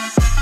Bye.